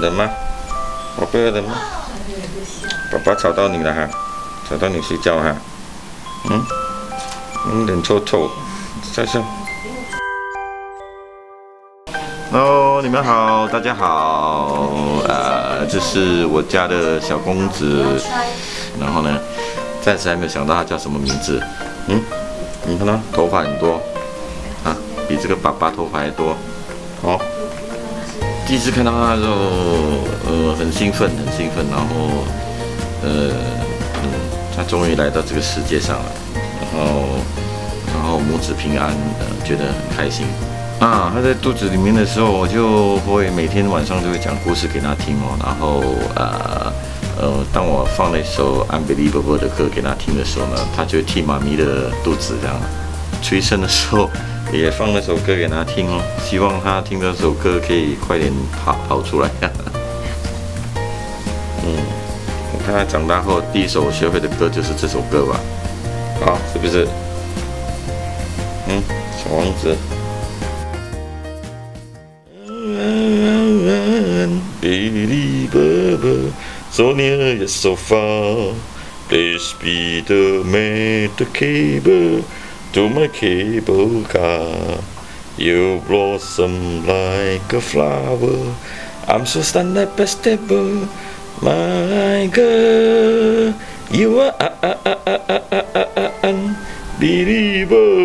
冷吗？宝贝冷吗？爸爸吵到你了哈，吵到你睡觉哈。嗯，嗯，脸臭臭，笑笑。Hello，你们好，大家好，呃，这是我家的小公子，然后呢，暂时还没有想到他叫什么名字。嗯，你看他头发很多，啊，比这个爸爸头发还多。好，第一次看到他的时候，呃，很兴奋，很兴奋，然后，呃，嗯，他终于来到这个世界上了，然后，然后母子平安，呃，觉得很开心。啊，他在肚子里面的时候，我就会每天晚上都会讲故事给他听哦。然后，呃，呃，当我放那首《Unbelievable》的歌给他听的时候呢，他就替妈咪的肚子这样催生的时候，也放那首歌给他听哦。希望他听这首歌可以快点跑跑出来。嗯，我看他长大后第一首学会的歌就是这首歌吧？好，是不是？嗯，小王子。Unbelievable, so near yet so far. Please be the man to cable to my cable car. You blossom like a flower. I'm so stunned like vegetable, my girl. You are ah, ah, ah, unbelievable.